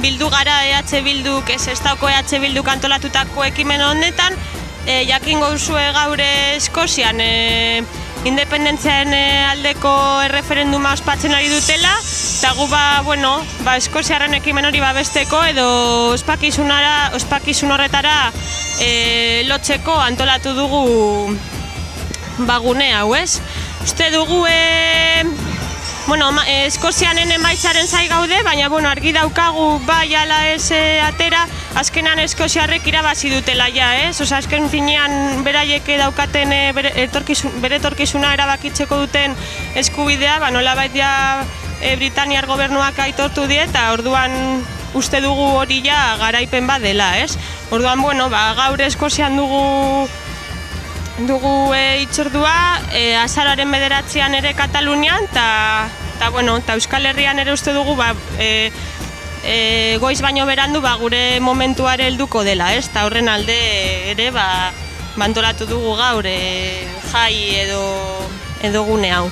EH Bilduk, ez ez dauko EH Bilduk antolatutako ekimen honetan, e, jakingo zue gaur Eskozian e, independentziaren e, aldeko erreferenduma ospatzen ari dutela, eta gu ba, bueno, ba, Eskoziaren ekimen hori babesteko edo ospakizunara, ospakizun horretara e, lotzeko antolatu dugu bagune hau, ez? Uste dugu e, bueno, ma, e, Eskozianen emaitzaren zai gaude, baina bueno, argi daukagu bai ala ez e, atera, azkenan Eskoziarrek irabazi dutela ja, ez? Osa, azken finean beraiek daukaten e, bere, etorkizun, bere etorkizuna erabakitzeko duten eskubidea, ba, nola ja e, Britaniar gobernuak aitortu die, eta orduan uste dugu hori ja garaipen bat dela, ez? Orduan, bueno, ba, gaur Eskozian dugu dugu e, itzordua e, azararen bederatzean ere Katalunian eta ta, bueno, ta Euskal Herrian ere uste dugu ba, e, e, goiz baino berandu ba, gure momentuare helduko dela, ez? Ta horren alde ere ba, bantolatu dugu gaur e, jai edo, edo gune hau.